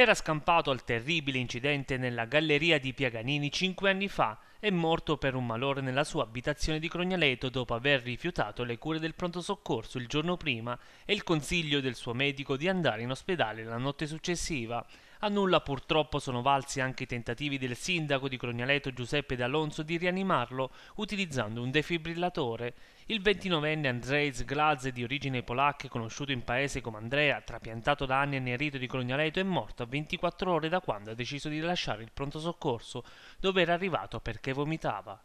Era scampato al terribile incidente nella galleria di Piaganini cinque anni fa è morto per un malore nella sua abitazione di Crognaleto dopo aver rifiutato le cure del pronto soccorso il giorno prima e il consiglio del suo medico di andare in ospedale la notte successiva. A nulla purtroppo sono valsi anche i tentativi del sindaco di Crognaleto Giuseppe D'Alonso di rianimarlo utilizzando un defibrillatore. Il 29enne Andrzej Glaz di origine polacche, conosciuto in paese come Andrea, trapiantato da anni a Nerito di Crognaleto, è morto a 24 ore da quando ha deciso di lasciare il pronto soccorso, dove era arrivato perché vomitava.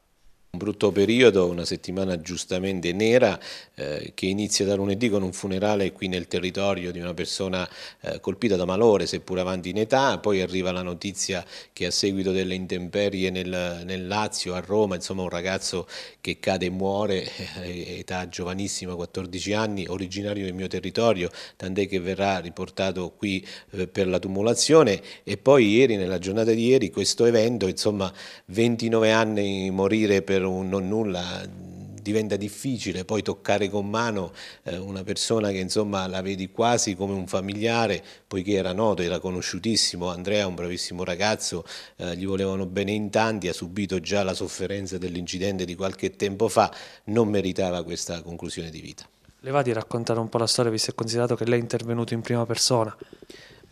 Un brutto periodo, una settimana giustamente nera eh, che inizia da lunedì con un funerale qui nel territorio di una persona eh, colpita da malore seppur avanti in età, poi arriva la notizia che a seguito delle intemperie nel, nel Lazio, a Roma, insomma un ragazzo che cade e muore, eh, età giovanissima, 14 anni, originario del mio territorio, tant'è che verrà riportato qui eh, per la tumulazione. E poi ieri, nella giornata di ieri, questo evento, insomma 29 anni morire per per un non nulla diventa difficile poi toccare con mano eh, una persona che insomma la vedi quasi come un familiare poiché era noto, era conosciutissimo, Andrea un bravissimo ragazzo, eh, gli volevano bene in tanti, ha subito già la sofferenza dell'incidente di qualche tempo fa, non meritava questa conclusione di vita. Le va di raccontare un po' la storia visto e considerato che lei è intervenuto in prima persona?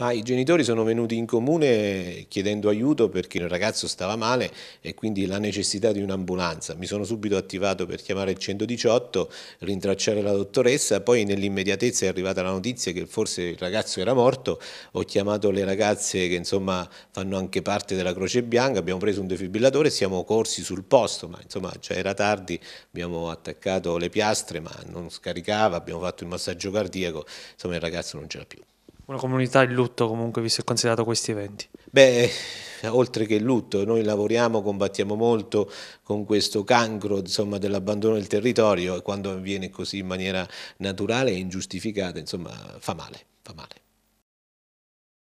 Ma I genitori sono venuti in comune chiedendo aiuto perché il ragazzo stava male e quindi la necessità di un'ambulanza. Mi sono subito attivato per chiamare il 118, rintracciare la dottoressa, poi nell'immediatezza è arrivata la notizia che forse il ragazzo era morto, ho chiamato le ragazze che insomma fanno anche parte della Croce Bianca, abbiamo preso un defibrillatore e siamo corsi sul posto, ma insomma già era tardi, abbiamo attaccato le piastre ma non scaricava, abbiamo fatto il massaggio cardiaco, insomma il ragazzo non c'era più una comunità in lutto comunque visto e considerato questi eventi? Beh, oltre che il lutto, noi lavoriamo, combattiamo molto con questo cancro dell'abbandono del territorio e quando avviene così in maniera naturale e ingiustificata, insomma, fa male, fa male.